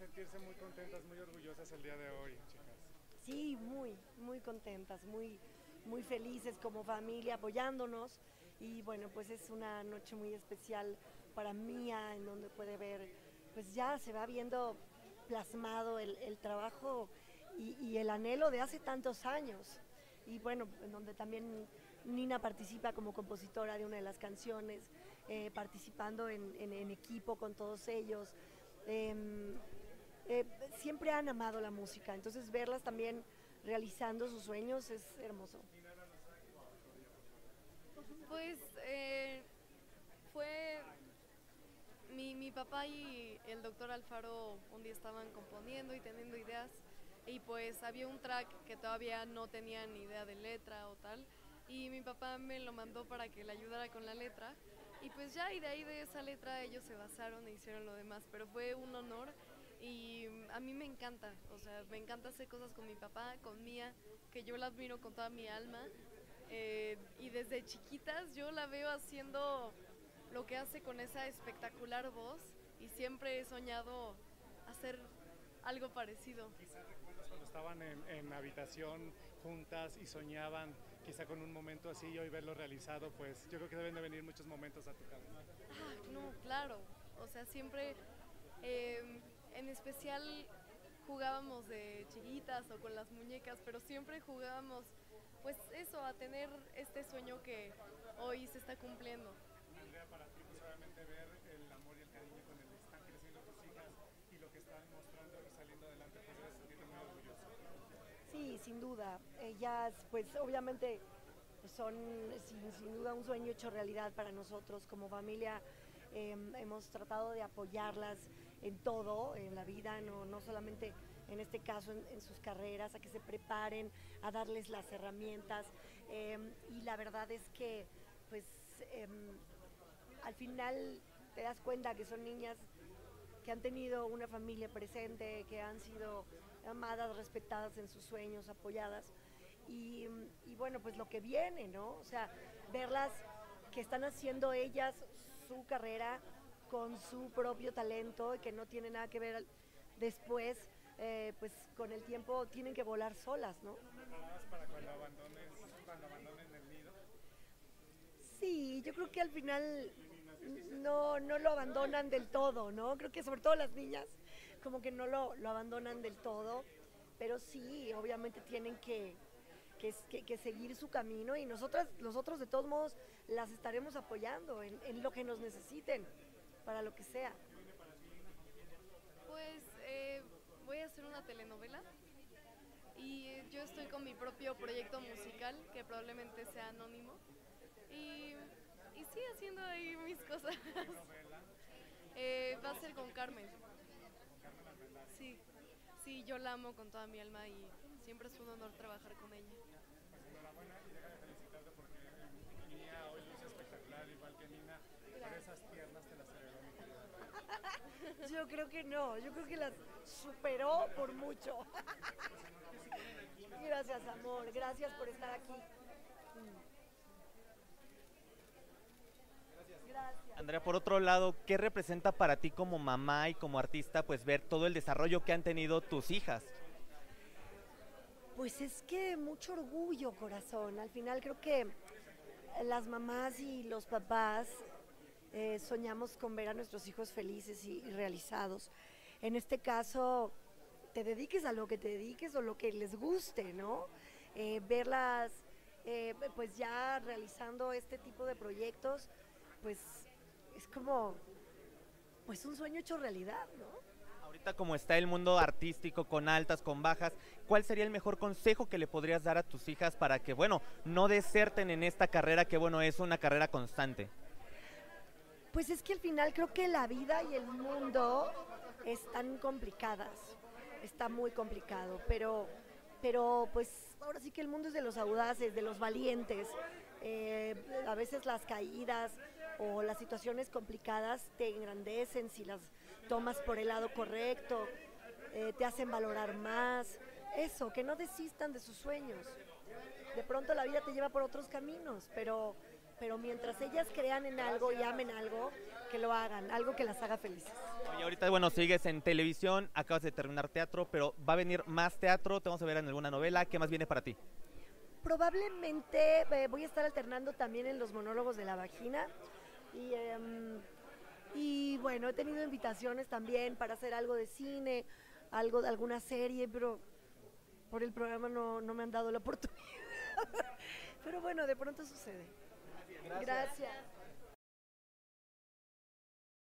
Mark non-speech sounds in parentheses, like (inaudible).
sentirse muy contentas, muy orgullosas el día de hoy, chicas. Sí, muy, muy contentas, muy, muy felices como familia, apoyándonos. Y bueno, pues es una noche muy especial para Mía, en donde puede ver, pues ya se va viendo plasmado el, trabajo y, el anhelo de hace tantos años. Y bueno, en donde también Nina participa como compositora de una de las canciones, eh, participando en, equipo con todos ellos. Em, siempre han amado la música, entonces verlas también realizando sus sueños es hermoso. Pues eh, fue mi, mi papá y el doctor Alfaro un día estaban componiendo y teniendo ideas y pues había un track que todavía no tenía ni idea de letra o tal y mi papá me lo mandó para que le ayudara con la letra y pues ya y de ahí de esa letra ellos se basaron e hicieron lo demás, pero fue un honor y a mí me encanta, o sea, me encanta hacer cosas con mi papá, con Mía, que yo la admiro con toda mi alma eh, y desde chiquitas yo la veo haciendo lo que hace con esa espectacular voz y siempre he soñado hacer algo parecido. Quizá recuerdas cuando estaban en, en habitación juntas y soñaban quizá con un momento así y hoy verlo realizado, pues yo creo que deben de venir muchos momentos a tu cabeza. Ah, no, claro. O sea, siempre, eh, en especial jugábamos de chiquitas o con las muñecas, pero siempre jugábamos, pues eso, a tener este sueño que hoy se está cumpliendo. Andrea, para ti, pues obviamente ver el amor y el cariño con el que están creciendo tus hijas y lo que están mostrando y saliendo adelante, pues debes sentirte muy orgulloso. Sí, sin duda. Ellas, pues obviamente son sin, sin duda un sueño hecho realidad para nosotros como familia. eh, hemos tratado de apoyarlas en todo, en la vida, no, no solamente en este caso en, sus carreras, a que se preparen, a darles las herramientas. eh, y la verdad es que, pues, em, al final te das cuenta que son niñas que han tenido una familia presente, que han sido amadas, respetadas en sus sueños, apoyadas. Y bueno, pues lo que viene, ¿no? O sea, verlas que están haciendo ellas su carrera con su propio talento y que no tiene nada que ver después, eh, pues con el tiempo tienen que volar solas, ¿no? ¿Preparadas para cuando abandones, cuando abandonen el nido? Sí, yo creo que al final no, no lo abandonan del todo, ¿no? Creo que sobre todo las niñas como que no lo, lo abandonan del todo, pero sí, obviamente tienen que, que, que- que seguir su camino y nosotras, nosotros de todos modos las estaremos apoyando en, en lo que nos necesiten, para lo que sea. Pues eh, voy a hacer una telenovela y eh, yo estoy con mi propio proyecto musical que probablemente sea anónimo y, y sí haciendo ahí mis cosas. (laughs) Eh, va a ser con Carmen. Sí, sí, yo la amo con toda mi alma y siempre es un honor trabajar con ella. Pues enhorabuena y déjame felicitarte porque hoy luce espectacular, igual que Nina, pero esas piernas te las heredó mi querida. Yo creo que no, yo creo que las superó por mucho. (laughs) Gracias, amor, gracias por estar aquí. Gracias. Andrea, por otro lado, ¿qué representa para ti como mamá y como artista pues ver todo el desarrollo que han tenido tus hijas? Pues es que mucho orgullo, corazón. Al final creo que las mamás y los papás eh, soñamos con ver a nuestros hijos felices y, realizados. En este caso, te dediques a lo que te dediques o lo que les guste, ¿no? Eh, verlas eh, pues ya realizando este tipo de proyectos, pues es como pues un sueño hecho realidad, ¿no? Ahorita como está el mundo artístico con altas, con bajas, ¿cuál sería el mejor consejo que le podrías dar a tus hijas para que, bueno, no deserten en esta carrera que, bueno, es una carrera constante? Pues es que al final creo que la vida y el mundo están complicadas, está muy complicado, pero, pero pues ahora sí que el mundo es de los audaces, de los valientes. Eh, a veces las caídas o las situaciones complicadas te engrandecen si las tomas por el lado correcto, eh, te hacen valorar más. Eso, que no desistan de sus sueños. De pronto la vida te lleva por otros caminos, pero pero mientras ellas crean en algo y amen algo, que lo hagan, algo que las haga felices. Oye, ahorita, bueno, sigues en televisión, acabas de terminar teatro, pero ¿va a venir más teatro? ¿Te vamos a ver en alguna novela? ¿Qué más viene para ti? Probablemente eh, voy a estar alternando también en los monólogos de la vagina. Y, em, y bueno, he tenido invitaciones también para hacer algo de cine, algo de alguna serie, pero por el programa no, no me han dado la oportunidad. (laughs) pero bueno, de pronto sucede. Gracias.